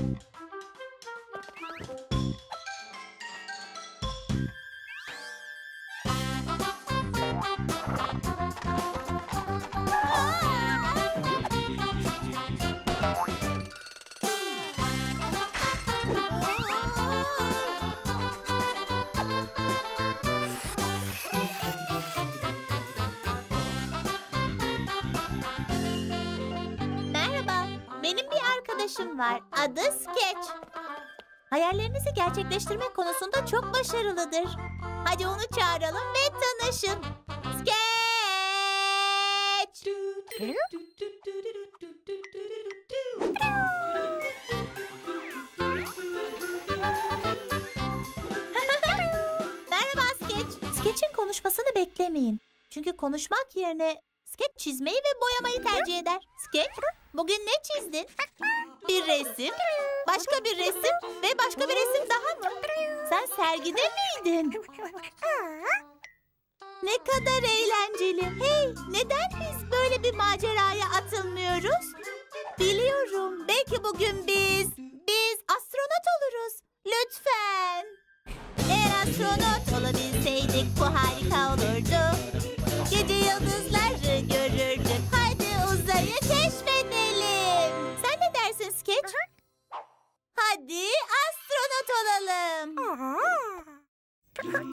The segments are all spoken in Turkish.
Merhaba, benim bir arkadaşım var. Adı Sketch. Hayallerinizi gerçekleştirmek konusunda çok başarılıdır. Hadi onu çağıralım ve tanışın. Sketch! Merhaba Sketch. Sketch'in konuşmasını beklemeyin. Çünkü konuşmak yerine Sketch çizmeyi ve boyamayı tercih eder. Sketch, bugün ne çizdin? Bir resim, başka bir resim ve başka bir resim daha mı? Sen sergide miydin? Ne kadar eğlenceli. Hey, neden biz böyle bir maceraya atılmıyoruz? Biliyorum, belki bugün biz, biz astronot oluruz. Lütfen. Eğer astronot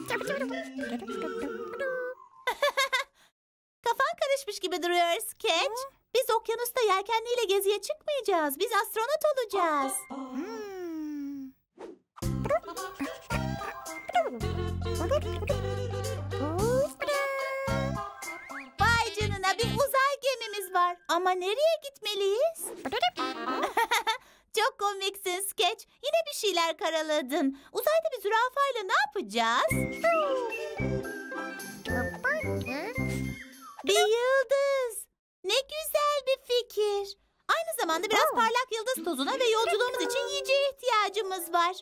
Kafan karışmış gibi duruyor Sketch. Biz okyanusta yelkenliyle geziye çıkmayacağız. Biz astronot olacağız. Vay canına bir uzay gemimiz var. Ama nereye gitmeliyiz? Çok komiksin Sketch. Yine bir şeyler karaladın. Uzayda bir zürafayla ne yapacağız? Bir yıldız. Ne güzel bir fikir. Aynı zamanda biraz parlak yıldız tozuna ve yolculuğumuz için yiyeceğe ihtiyacımız var.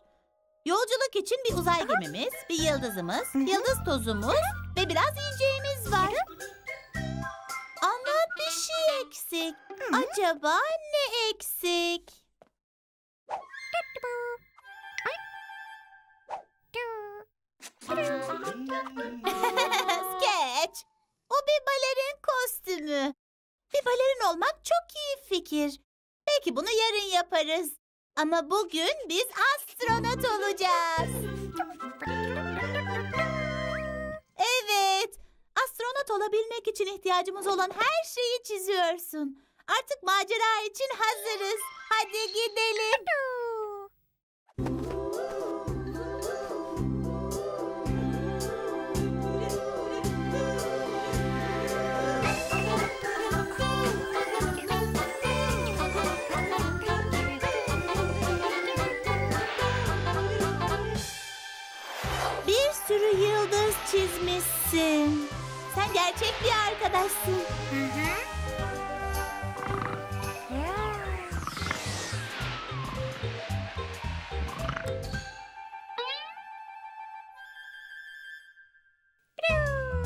Yolculuk için bir uzay gemimiz, bir yıldızımız, yıldız tozumuz ve biraz yiyeceğimiz var. Ama bir şey eksik. Acaba ne eksik? Sketch. O bir balerin kostümü. Bir balerin olmak çok iyi fikir. Belki bunu yarın yaparız. Ama bugün biz astronot olacağız. Evet. Astronot olabilmek için ihtiyacımız olan her şeyi çiziyorsun. Artık macera için hazırız. Hadi gidelim. Sürü yıldız çizmişsin. Sen gerçek bir arkadaşsın.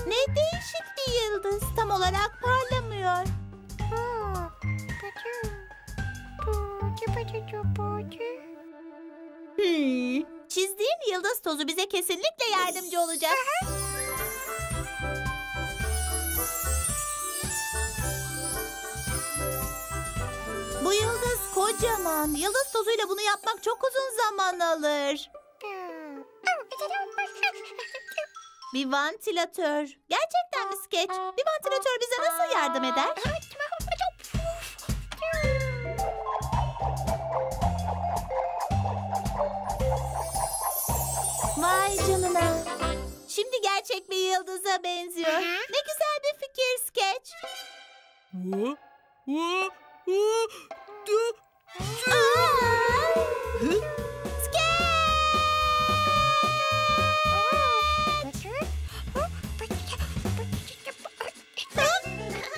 Ne değişik bir yıldız. Tam olarak parlamıyor. Hmm. Yıldız tozu bize kesinlikle yardımcı olacak. Bu yıldız kocaman. Yıldız tozuyla bunu yapmak çok uzun zaman alır. Bir vantilatör. Gerçekten mi Sketch? Bir vantilatör bize nasıl yardım eder? Vay canına. Şimdi gerçek bir yıldıza benziyor. Ne güzel bir fikir Sketch.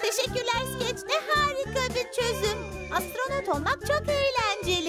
Teşekkürler Sketch. Ne harika bir çözüm. Astronot olmak çok eğlenceli.